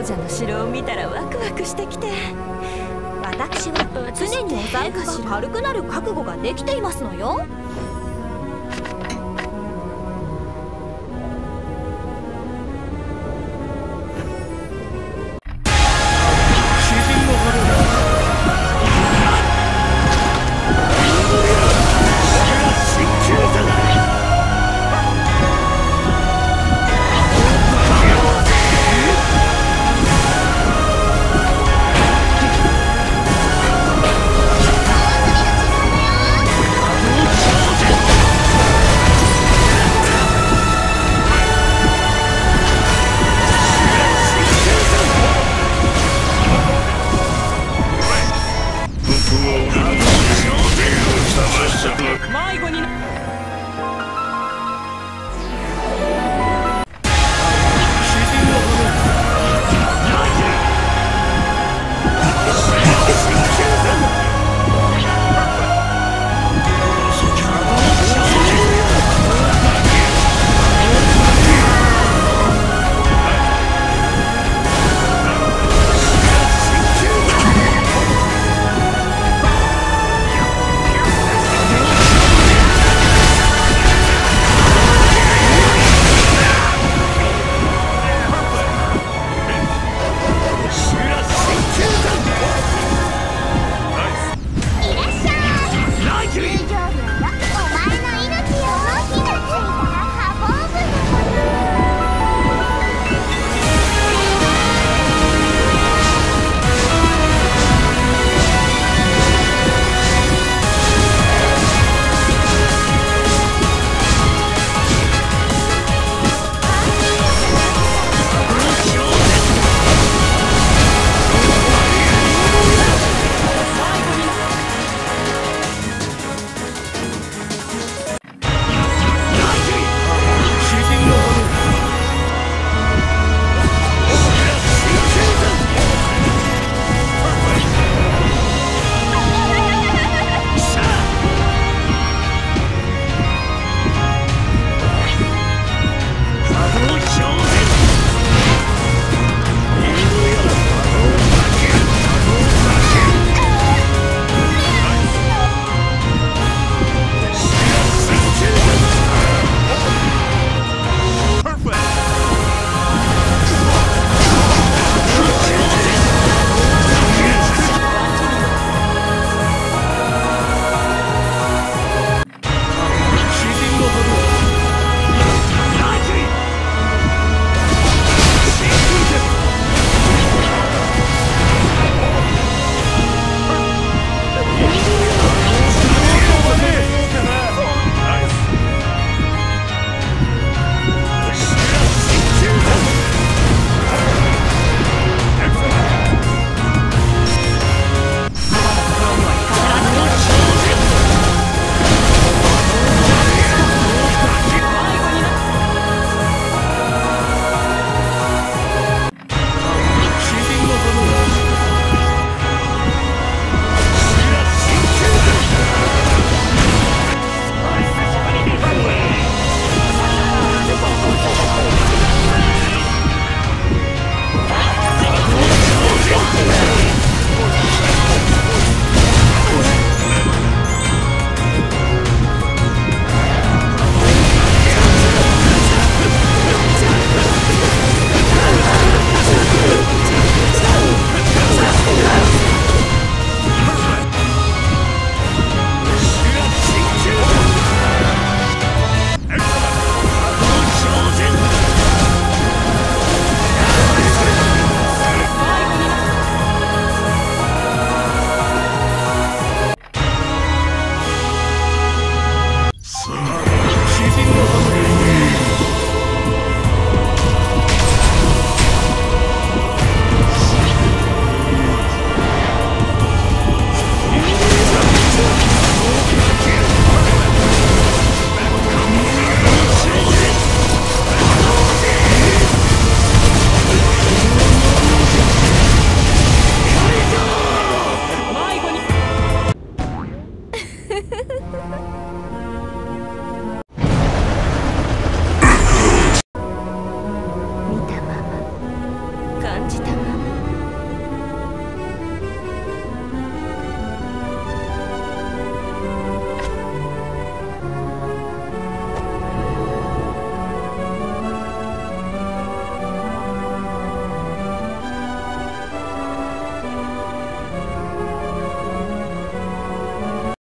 王者の城を見たらワクワクしてきて。私は常にお財布が軽くなる覚悟ができていますのよ Ha ha ha ha!